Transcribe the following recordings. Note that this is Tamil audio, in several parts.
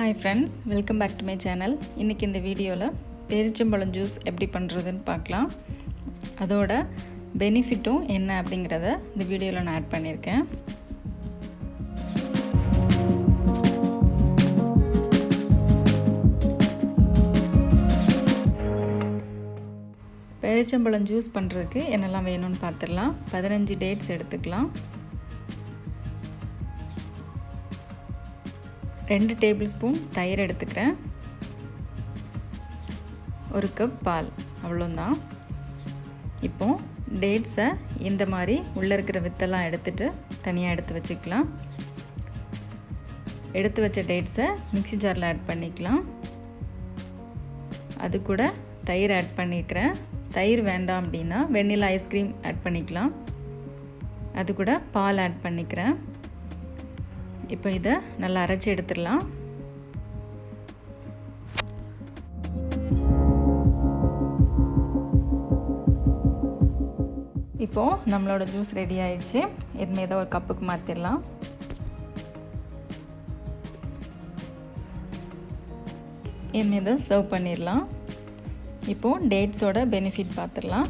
Hi friends welcome back to my channel இன்றைக்கி இந்த வீடியோவில் பேரிச்சம்பழம் ஜூஸ் எப்படி பண்ணுறதுன்னு பார்க்கலாம். அதோட பெனிஃபிட்டும் என்ன அப்படிங்கிறத இந்த வீடியோவில் நான் ஆட் பண்ணியிருக்கேன். பேரிச்சம்பழம் ஜூஸ் பண்ணுறதுக்கு என்னெல்லாம் வேணும்னு பார்த்துடலாம். பதினஞ்சு டேட்ஸ் எடுத்துக்கலாம். ரெண்டு டேபிள் ஸ்பூன் தயிர் எடுத்துக்கிறேன். ஒரு கப் பால் அவ்வளோந்தான். இப்போ டேட்ஸை இந்த மாதிரி உள்ளே இருக்கிற வித்தெல்லாம் எடுத்துகிட்டு தனியாக எடுத்து வச்சுக்கலாம். எடுத்து வச்ச டேட்ஸை மிக்சி ஜாரில் ஆட் பண்ணிக்கலாம். அது கூட தயிர் ஆட் பண்ணிக்கிறேன். தயிர் வேண்டாம் அப்படின்னா வெண்ணிலா ஐஸ்கிரீம் ஆட் பண்ணிக்கலாம். அது கூட பால் ஆட் பண்ணிக்கிறேன். இப்போ இதை நல்லா அரைச்சி எடுத்துடலாம். இப்போது நம்மளோட ஜூஸ் ரெடி ஆயிடுச்சு. இதுமே ஏதோ ஒரு கப்புக்கு மாற்றிடலாம் இதுமே இதை சர்வ் பண்ணிடலாம். இப்போது டேட்ஸோட பெனிஃபிட் பார்த்துடலாம்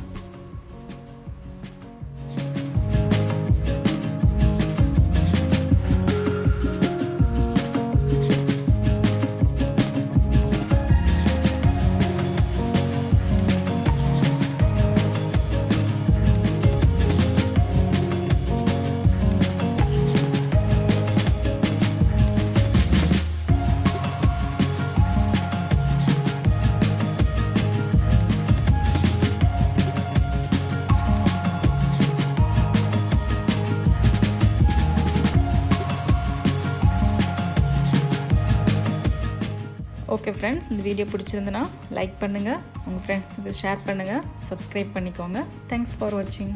ஓகே ஃப்ரெண்ட்ஸ் இந்த வீடியோ பிடிச்சிருந்துன்னா லைக் பண்ணுங்கள் உங்கள் ஃப்ரெண்ட்ஸுக்கு ஷேர் பண்ணுங்கள் சப்ஸ்கிரைப் பண்ணிக்கோங்க. தேங்க்ஸ் ஃபார் வாட்சிங்